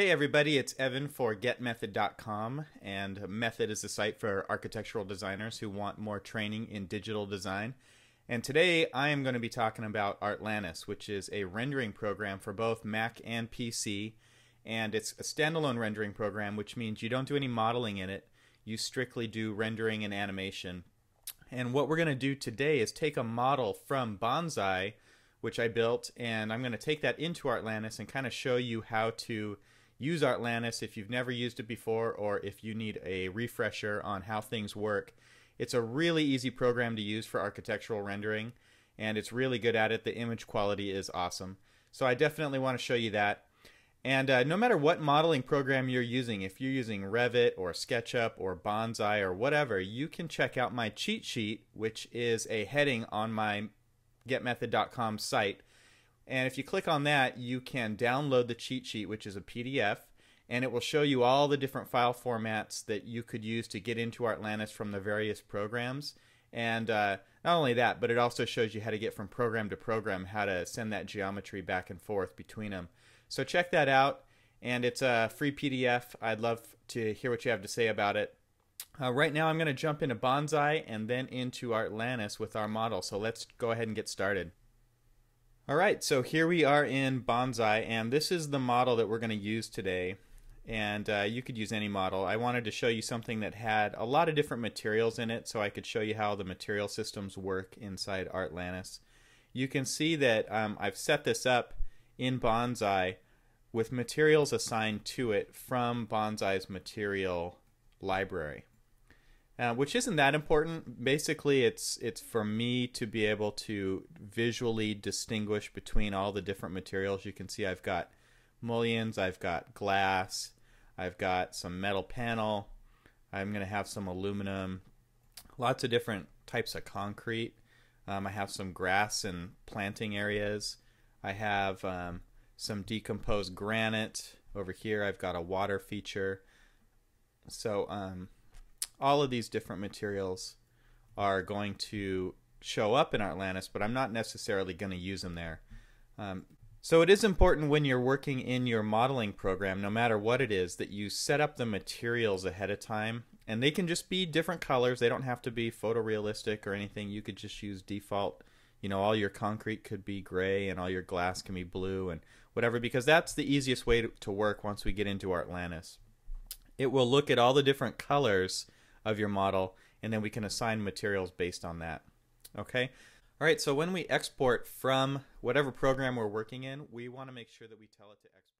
Hey everybody, it's Evan for GetMethod.com, and Method is a site for architectural designers who want more training in digital design. And today I am going to be talking about Artlantis, which is a rendering program for both Mac and PC. And it's a standalone rendering program, which means you don't do any modeling in it. You strictly do rendering and animation. And what we're going to do today is take a model from Bonzai, which I built, and I'm going to take that into Artlantis and kind of show you how to use Artlantis if you've never used it before or if you need a refresher on how things work. It's a really easy program to use for architectural rendering and it's really good at it. The image quality is awesome. So I definitely want to show you that. And uh, no matter what modeling program you're using, if you're using Revit or SketchUp or Bonzai or whatever, you can check out my cheat sheet, which is a heading on my getmethod.com site and if you click on that, you can download the cheat sheet, which is a PDF, and it will show you all the different file formats that you could use to get into Artlantis from the various programs. And uh, not only that, but it also shows you how to get from program to program, how to send that geometry back and forth between them. So check that out, and it's a free PDF. I'd love to hear what you have to say about it. Uh, right now, I'm going to jump into Bonzai and then into Artlantis with our model. So let's go ahead and get started. All right, so here we are in Bonzai, and this is the model that we're going to use today. And uh, you could use any model. I wanted to show you something that had a lot of different materials in it, so I could show you how the material systems work inside Artlantis. You can see that um, I've set this up in Bonzai with materials assigned to it from Bonzai's material library uh, which isn't that important. Basically, it's it's for me to be able to visually distinguish between all the different materials. You can see I've got mullions, I've got glass, I've got some metal panel. I'm going to have some aluminum, lots of different types of concrete. Um, I have some grass and planting areas. I have um, some decomposed granite over here. I've got a water feature. So um, all of these different materials are going to show up in Artlantis, but I'm not necessarily going to use them there. Um, so it is important when you're working in your modeling program, no matter what it is, that you set up the materials ahead of time. And they can just be different colors. They don't have to be photorealistic or anything. You could just use default. You know, all your concrete could be gray and all your glass can be blue and whatever, because that's the easiest way to, to work once we get into Artlantis. It will look at all the different colors of your model, and then we can assign materials based on that. Okay? All right, so when we export from whatever program we're working in, we want to make sure that we tell it to export.